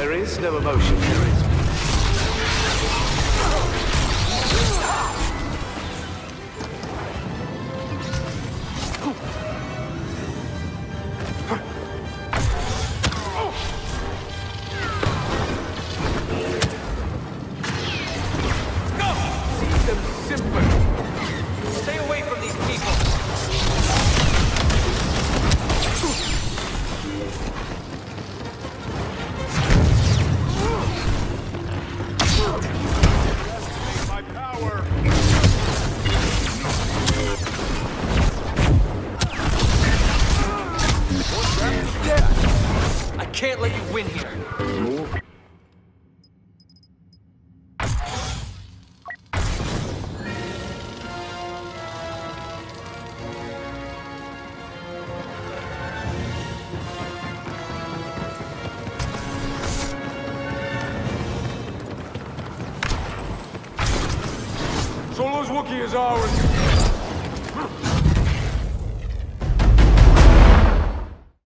there is no emotion, there is See can't let you win here. Solo's Wookiee is ours!